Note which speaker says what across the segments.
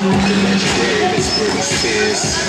Speaker 1: The legendary Miss Britney Spears.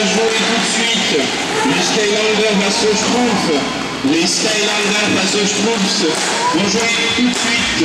Speaker 2: Jouer tout de suite les Skylanders face aux Schtroumpfs. Les Skylanders face aux Schtroumpfs vont jouer tout de suite.